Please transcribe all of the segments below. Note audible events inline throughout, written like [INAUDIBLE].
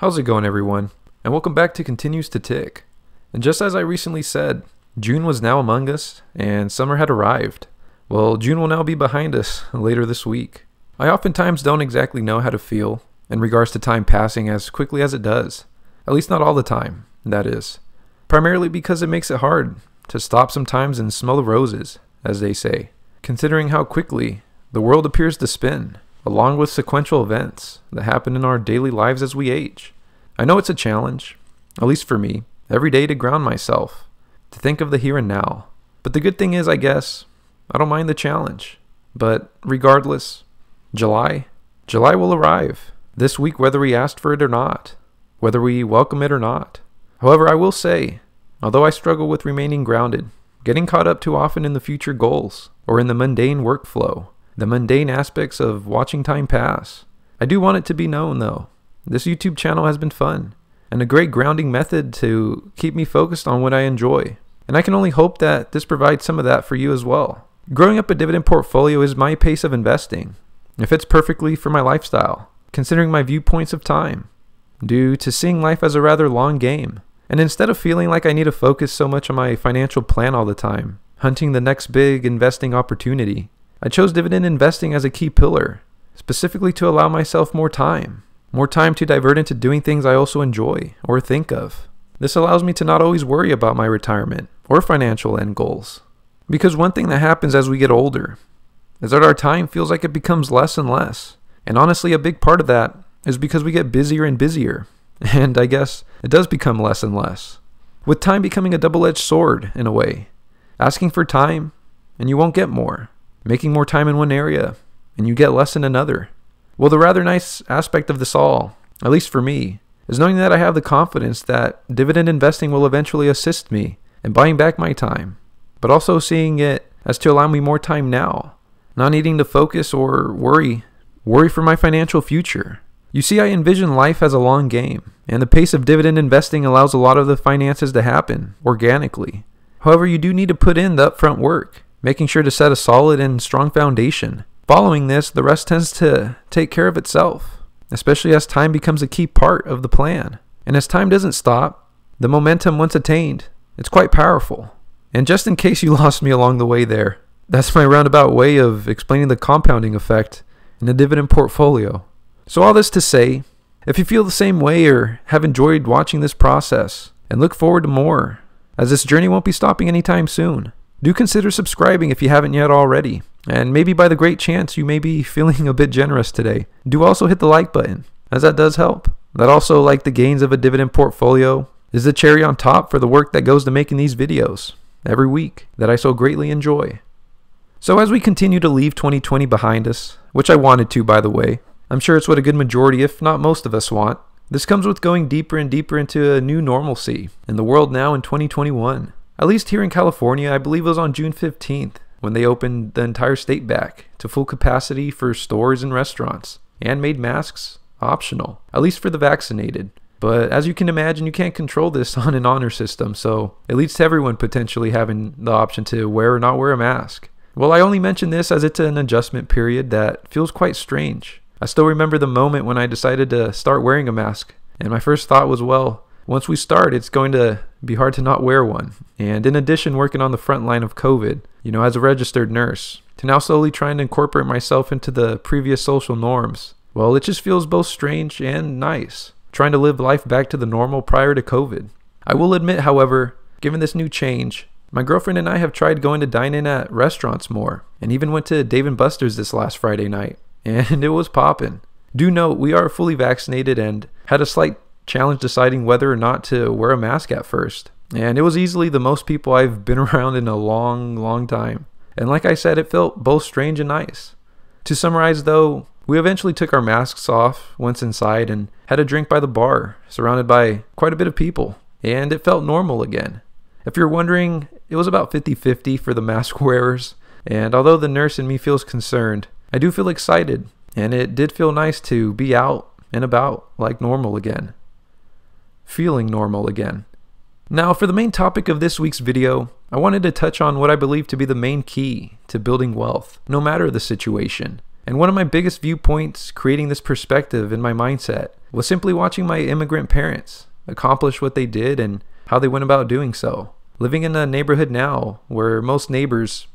How's it going, everyone? And welcome back to Continues to Tick. And just as I recently said, June was now among us, and summer had arrived. Well, June will now be behind us later this week. I oftentimes don't exactly know how to feel in regards to time passing as quickly as it does. At least not all the time, that is. Primarily because it makes it hard to stop sometimes and smell the roses, as they say, considering how quickly the world appears to spin, along with sequential events that happen in our daily lives as we age. I know it's a challenge, at least for me, every day to ground myself, to think of the here and now. But the good thing is, I guess, I don't mind the challenge. But regardless, July, July will arrive this week, whether we asked for it or not, whether we welcome it or not. However, I will say, although I struggle with remaining grounded, getting caught up too often in the future goals or in the mundane workflow, the mundane aspects of watching time pass. I do want it to be known, though, this YouTube channel has been fun and a great grounding method to keep me focused on what I enjoy. And I can only hope that this provides some of that for you as well. Growing up a dividend portfolio is my pace of investing. It fits perfectly for my lifestyle, considering my viewpoints of time, due to seeing life as a rather long game. And instead of feeling like I need to focus so much on my financial plan all the time, hunting the next big investing opportunity, I chose dividend investing as a key pillar, specifically to allow myself more time. More time to divert into doing things I also enjoy or think of. This allows me to not always worry about my retirement or financial end goals. Because one thing that happens as we get older is that our time feels like it becomes less and less. And honestly, a big part of that is because we get busier and busier. [LAUGHS] And I guess it does become less and less. With time becoming a double edged sword, in a way. Asking for time, and you won't get more. Making more time in one area, and you get less in another. Well, the rather nice aspect of this all, at least for me, is knowing that I have the confidence that dividend investing will eventually assist me in buying back my time, but also seeing it as to allow me more time now, not needing to focus or worry, worry for my financial future. You see, I envision life as a long game, and the pace of dividend investing allows a lot of the finances to happen organically. However, you do need to put in the upfront work, making sure to set a solid and strong foundation. Following this, the rest tends to take care of itself, especially as time becomes a key part of the plan. And as time doesn't stop, the momentum once attained, it's quite powerful. And just in case you [LAUGHS] lost me along the way there, that's my roundabout way of explaining the compounding effect in a dividend portfolio. So, all this to say, if you feel the same way or have enjoyed watching this process and look forward to more, as this journey won't be stopping anytime soon, do consider subscribing if you haven't yet already. And maybe by the great chance you may be [LAUGHS] feeling a bit generous today. Do also hit the like button, as that does help. That also, like the gains of a dividend portfolio, is the cherry on top for the work that goes to making these videos every week that I so greatly enjoy. So, as we continue to leave 2020 behind us, which I wanted to, by the way, I'm sure it's what a good majority, if not most of us, want. This comes with going deeper and deeper into a new normalcy in the world now in 2021. At least here in California, I believe it was on June 15th when they opened the entire state back to full capacity for stores and restaurants and made masks optional, at least for the vaccinated. But as you can imagine, you can't control this [LAUGHS] on an honor system, so it leads to everyone potentially having the option to wear or not wear a mask. Well, I only mention this as it's an adjustment period that feels quite strange. I still remember the moment when I decided to start wearing a mask, and my first thought was, well, once we start, it's going to be hard to not wear one. And in addition, working on the front line of COVID, you know, as a registered nurse, to now slowly trying to incorporate myself into the previous social norms. Well, it just feels both strange and nice, trying to live life back to the normal prior to COVID. I will admit, however, given this new change, my girlfriend and I have tried going to dine in at restaurants more, and even went to Dave & Buster's this last Friday night, [LAUGHS] and it was poppin'. Do note we are fully vaccinated and had a slight challenge deciding whether or not to wear a mask at first. And it was easily the most people I've [LAUGHS] been around in a long, long time. And like I said, it felt both strange and nice. To summarize though, we eventually took our masks off, once inside, and had a drink by the bar, surrounded by quite a bit of people. And it felt normal again. If you're wondering, it was about 50 50 for the [LAUGHS] mask wearers. And although the nurse in me feels concerned, I do feel excited. And it did feel nice to be out and about like normal again feeling normal again. Now, for the main topic of this week's video, I wanted to touch on what I believe to be the main key to building wealth, no matter the situation. And one of my biggest viewpoints creating this perspective in my mindset was simply watching my immigrant parents accomplish what they did and how they went about doing so. Living in a neighborhood now where most neighbors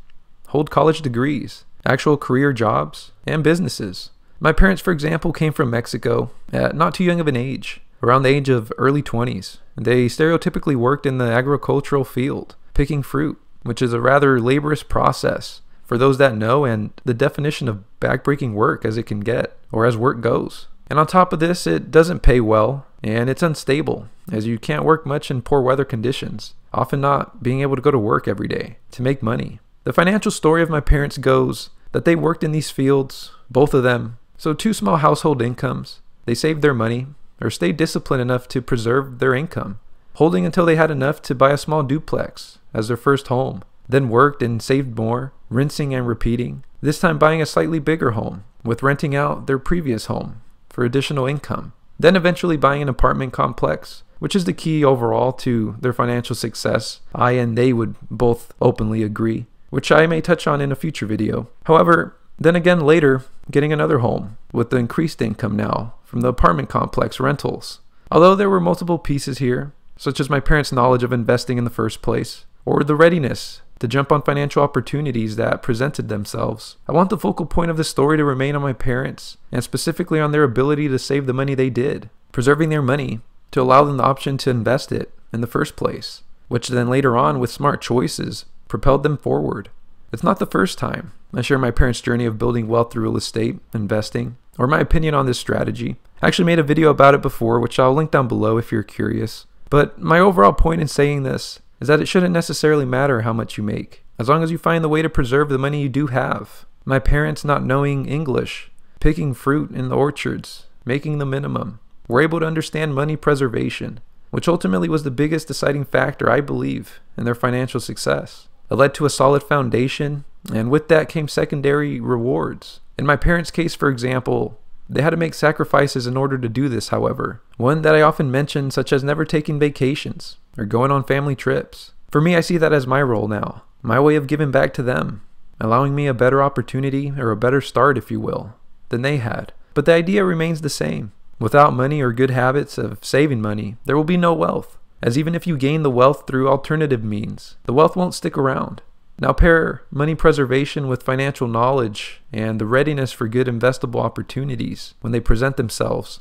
hold college degrees, actual career jobs, and businesses. My parents, for example, came from Mexico at not too young of an age, around the age of early 20s. They stereotypically worked in the agricultural field, picking fruit, which is a rather laborious process for those that know and the definition of backbreaking work as it can get, or as work goes. And on top of this, it doesn't pay well and it's unstable, as you can't work much in poor weather conditions, often not being able to go to work every day to make money. The financial story of my parents goes that they worked in these fields, both of them, so two small household incomes. They saved their money or stayed disciplined enough to preserve their income, holding until they had enough to buy a small duplex as their first home, then worked and saved more, rinsing and repeating, this time buying a slightly bigger home, with renting out their previous home for additional income, then eventually buying an apartment complex, which is the key overall to their financial success. I and they would both openly agree, which I may touch on in a future video. However, then again later, getting another home with the increased income now from the apartment complex rentals. Although there were multiple pieces here, such as my parents' knowledge of investing in the first place, or the readiness to jump on financial opportunities that presented themselves. I want the focal point of the story to remain on my parents, and specifically on their ability to save the money they did, preserving their money to allow them the option to invest it in the first place, which then later on, with smart choices, propelled them forward. It's not the first time I share my parents' journey of building wealth through real estate, investing, or my opinion on this strategy. I actually made a video about it before, which I'll link down below if you're curious. But my overall point in saying this is that it shouldn't necessarily matter how much you make, as long as you find the way to preserve the money you do have. My parents not knowing English, picking fruit in the orchards, making the minimum, were able to understand money preservation, which ultimately was the biggest deciding factor, I believe, in their financial success. It led to a solid foundation, and with that came secondary rewards. In my parents' case, for example, they had to make sacrifices in order to do this, however. One that I often mention, such as never taking vacations or going on family trips. For me, I see that as my role now, my way of giving back to them, allowing me a better opportunity or a better start, if you will, than they had. But the idea remains the same. Without money or good habits of saving money, there will be no wealth, as even if you gain the wealth through alternative means, the wealth won't stick around. Now pair money preservation with financial knowledge and the readiness for good investable opportunities when they present themselves.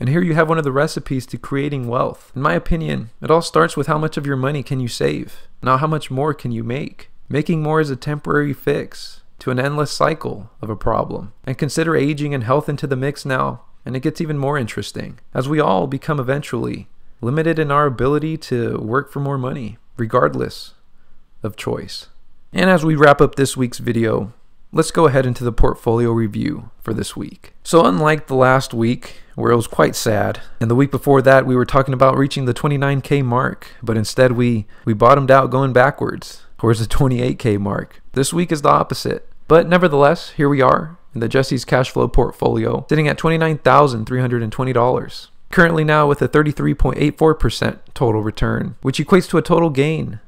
And here you have one of the recipes to creating wealth. In my opinion, it all starts with how much of your money can you save, not how much more can you make. Making more is a temporary fix to an endless cycle of a problem. And consider aging and health into the mix now, and it gets even more interesting, as we all become eventually limited in our ability to work for more money, regardless of choice. And as we wrap up this week's video, let's go ahead into the portfolio review for this week. So unlike the last week, where it was quite sad, and the week before that we were talking about reaching the 29k mark, but instead we, we bottomed out going backwards towards the 28k mark. This week is the opposite. But nevertheless, here we are in the Jesse's cash flow portfolio, sitting at $29,320. Currently now with a 33.84% total return, which equates to a total gain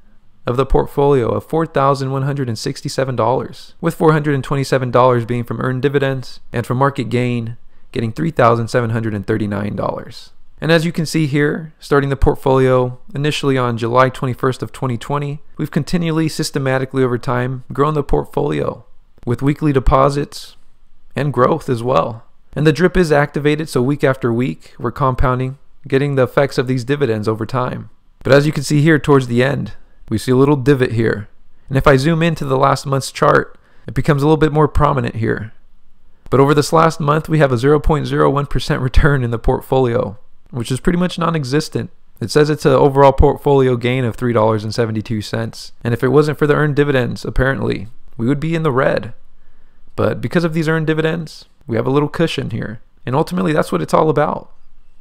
of the portfolio of $4,167, with $427 being from earned dividends and from market gain getting $3,739. And as you can see here, starting the portfolio initially on July 21st of 2020, we've continually systematically over time grown the portfolio with weekly deposits and growth as well. And the drip is activated so week after week we're compounding, getting the effects of these dividends over time. But as you can see here towards the end, we see a little divot here. And if I zoom into the last month's chart, it becomes a little bit more prominent here. But over this last month, we have a 0.01% return in the portfolio, which is pretty much non-existent. It says it's an overall portfolio gain of $3.72. And if it wasn't for the earned dividends, apparently, we would be in the red. But because of these earned dividends, we have a little cushion here. And ultimately, that's what it's all about.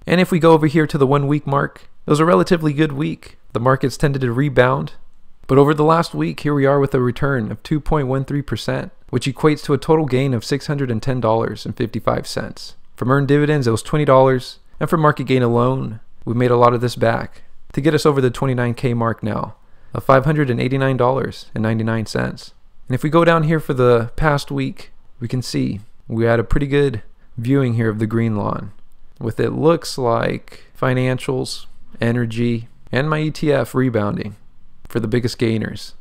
And if we go over here to the one week mark, it was a relatively good week. The markets tended to rebound. But over the last week, here we are with a return of 2.13%, which equates to a total gain of $610.55. From earned dividends, it was $20, and from market gain alone, we made a lot of this back to get us over the 29K mark now of $589.99. And if we go down here for the past week, we can see we had a pretty good viewing here of the green lawn with it looks like financials, energy, and my ETF rebounding for the biggest gainers.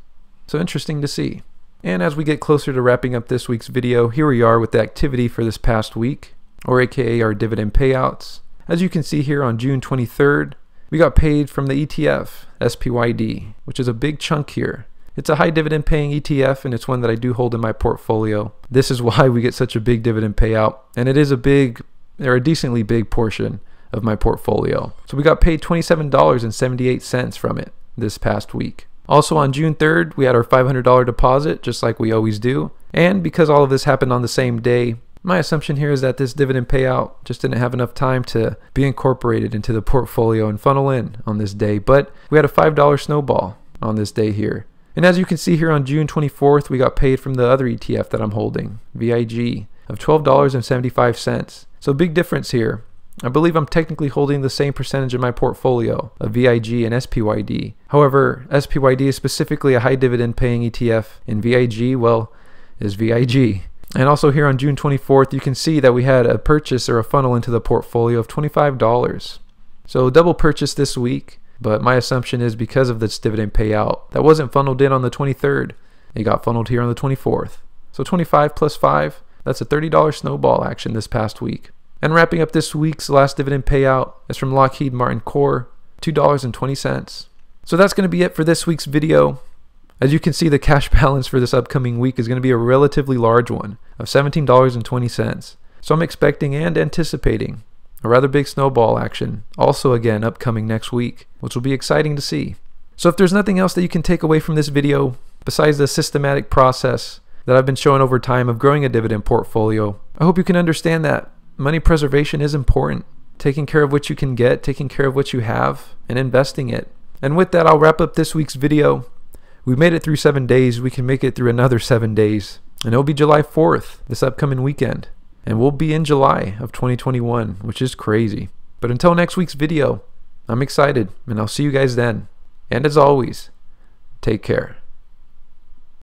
So interesting to see. And as we get closer to wrapping up this week's video, here we are with the activity for this past week, or aka our dividend payouts. As you can see here on June 23rd, we got paid from the ETF, SPYD, which is a big chunk here. It's a high dividend paying ETF and it's one that I do hold in my portfolio. This is [LAUGHS] why we get such a big dividend payout, and it is a big, or a decently big portion of my portfolio. So we got paid $27.78 from it this past week. Also on June 3rd, we had our $500 deposit, just like we always do. And because all of this happened on the same day, my assumption here is that this dividend payout just didn't have enough time to be incorporated into the portfolio and funnel in on this day. But we had a $5 snowball on this day here. And as you can see here on June 24th, we got paid from the other ETF that I'm holding, VIG, of $12.75. So big difference here. I believe I'm technically holding the same percentage in my portfolio of VIG and SPYD. However, SPYD is specifically a high dividend paying ETF, and VIG, well, is VIG. And also here on June 24th, you can see that we had a purchase or a funnel into the portfolio of $25. So double purchase this week, but my assumption is because of this dividend payout that wasn't funneled in on the 23rd, it got funneled here on the 24th. So 25 plus 5, that's a $30 snowball action this past week. And wrapping up this week's last dividend payout is from Lockheed Martin Corp, $2.20. So that's going to be it for this week's video. As you can see, the cash [LAUGHS] balance for this upcoming week is going to be a relatively large one of $17.20. So I'm expecting and anticipating a rather big snowball action, also again upcoming next week, which will be exciting to see. So if there's nothing else that you can take away from this video, besides the systematic process that I've been showing over time of growing a dividend portfolio, I hope you can understand that money preservation is important. Taking care of what you can get, taking care of what you have, and investing it. And with that, I'll wrap up this week's video. We made it through seven days. We can make it through another seven days. And it'll be July 4th, this upcoming weekend. And we'll be in July of 2021, which is crazy. But until next week's video, I'm excited, and I'll see you guys then. And as always, take care.